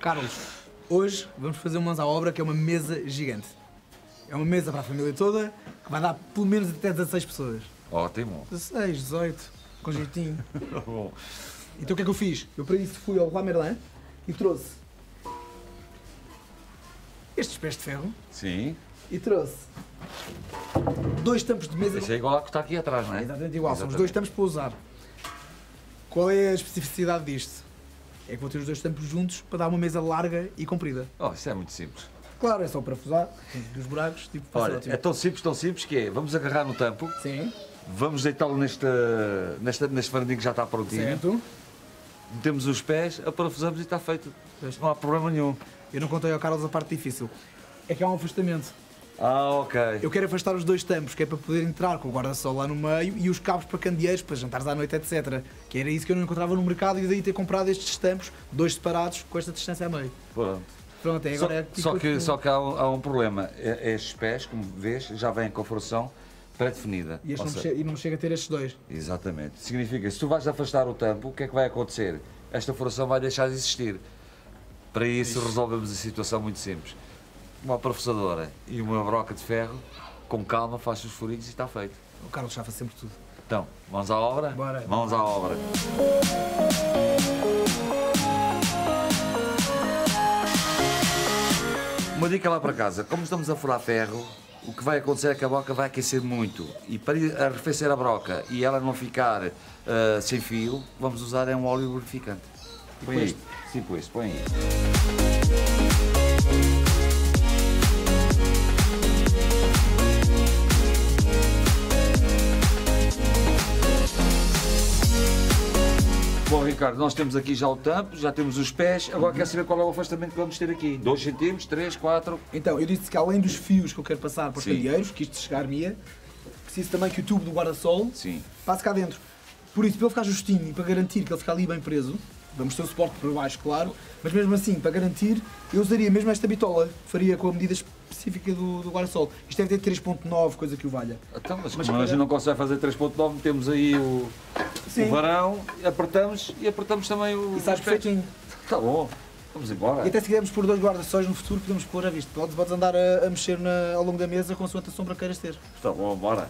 Carlos, hoje vamos fazer umas à obra que é uma mesa gigante. É uma mesa para a família toda que vai dar pelo menos até 16 pessoas. Ótimo. 16, 18, com jeitinho. Bom. Então o que é que eu fiz? Eu para isso fui ao Leroy Merlin e trouxe estes pés de ferro Sim. e trouxe dois tampos de mesa. Esse é igual ao que está aqui atrás, não é? Exatamente igual, são os Exatamente. dois tampos para usar. Qual é a especificidade disto? É que vou ter os dois tampos juntos para dar uma mesa larga e comprida. Oh, isso é muito simples. Claro, é só para fusar, tem dos buracos, tipo, Olha, ótimo. é tão simples, tão simples que é, vamos agarrar no tampo, Sim, vamos deitá-lo nesta, nesta, neste varandinho que já está prontinho, certo. metemos os pés, aparafusamos e está feito. Não há problema nenhum. Eu não contei ao Carlos a parte difícil. É que há um afastamento. Ah, ok. Eu quero afastar os dois tampos, que é para poder entrar com o guarda-sol lá no meio e os cabos para candeeiros, para jantares à noite, etc. Que era isso que eu não encontrava no mercado e daí ter comprado estes tampos, dois separados, com esta distância a meio. Pronto. Pronto, é Só, agora é só que, tipo- só que há, um, há um problema. É- Estes pés, como vês, já vêm com a forção pré-definida. E, não seja, e não chega a ter estes dois. Exatamente. Significa, se tu vais afastar o tampo, o que é que vai acontecer? Esta forção vai deixar de existir. Para isso resolvemos a situação muito simples. Uma parafusadora e uma broca de ferro, com calma, faz os furinhos e está feito. O Carlos chafa sempre tudo. Então, mãos à obra? Bora. Mãos à obra. Uma dica lá para casa, como estamos a furar ferro, o que vai acontecer é que a broca vai aquecer muito e para arrefecer a broca e ela não ficar ah, sem fio, vamos usar é um óleo lubrificante. Põe aí. este? Sim, com este, põe aí. Ricardo, nós temos aqui já o tampo, já temos os pés, agora quer saber qual é o afastamento que vamos ter aqui? 2 cm, 3, 4? Então, eu disse que além dos fios que eu quero passar para os candeeiros, que isto chegar-me, preciso também que o tubo do guarda-sol passe cá dentro. Por isso, para ele ficar justinho e para garantir que ele fica ali bem preso, vamos ter o suporte por baixo, claro, mas mesmo assim, para garantir, eu usaria mesmo esta bitola, faria com a medida específica do, do guarda-sol. Isto deve ter 3.9, coisa que o valha. Então, mas, Mas como a calhar- gente não consegue fazer 3.9, metemos aí o, Sim. o varão, apertamos e apertamos também o. E pés. perfeitinho. Tá bom, vamos embora. E até se quisermos pôr dois guarda-sóis no futuro, podemos pôr, já viste, podes, podes andar a, a mexer na- ao longo da mesa com a sua sombra queiras ter. Tá bom, bora.